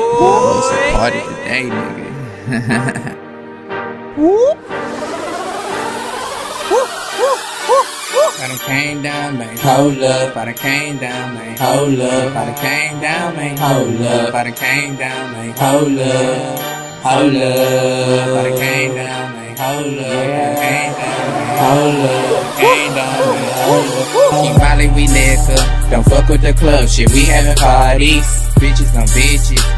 Oh, it's a party today, nigga. I done came down, man. Hold up. I done came down, man. Hold up. I done came down, man. Hold up. I done came down, man. Hold up. Hold up. I done came down, man. Hold up. Came down, man. Hold up. Came down, man. Hold up. Keep Molly, we liquor. Don't fuck with the club, shit. We having parties. Bitches on bitches.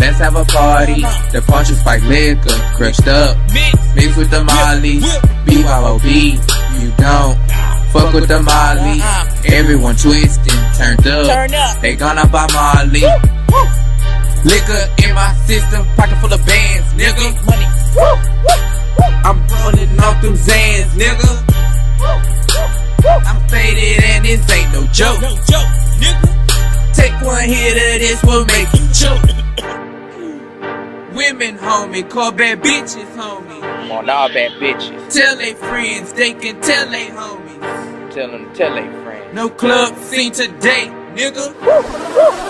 Let's have a party. The punch is spiked liquor, crushed up. Mix. Mix with the Molly. BYOB, you don't. Fuck with the Molly. Everyone twisting, turned up. Up. They gonna buy Molly. Liquor in my system, pocket full of bands, nigga. Money. I'm running off them Zans, nigga. I'm faded and this ain't no joke. No joke, nigga. Take one hit of this will make you choke. Women, homie, call bad bitches, homie. On all bad bitches. Tell they friends they can tell they homies. Tell them tell they friends. No club scene today, nigga.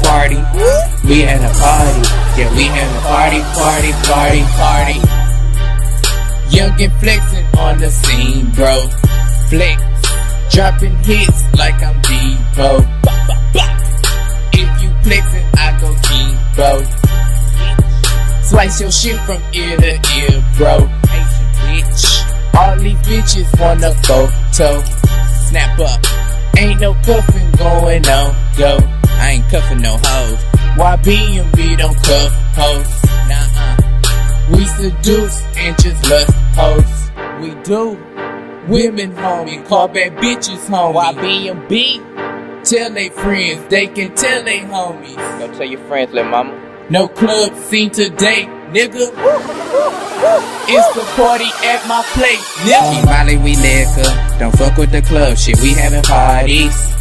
We had a party. Yeah, we had a party, party, party, party. Young and flexing on the scene, bro. Flex, dropping hits like I'm Devo. If you flexing, I go bro. Slice your shit from ear to ear, bro. Bitch. All these bitches want a photo. Snap up. Ain't no cuffing going on, go. I ain't cuffing no hoes. YB don't cuff hoes. Nah-uh. We seduce and just lust hoes. We do. Women, homie, call bad bitches, homie. YB Tell they friends, they can tell they homies. Go tell your friends, little mama. No club scene today, nigga. It's the party at my place, nigga. Keep Molly, we liquor. Don't fuck with the club, shit, we having parties.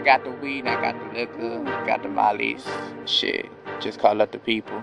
I got the weed, I got the liquor, got the mollies. Shit. Just call up the people.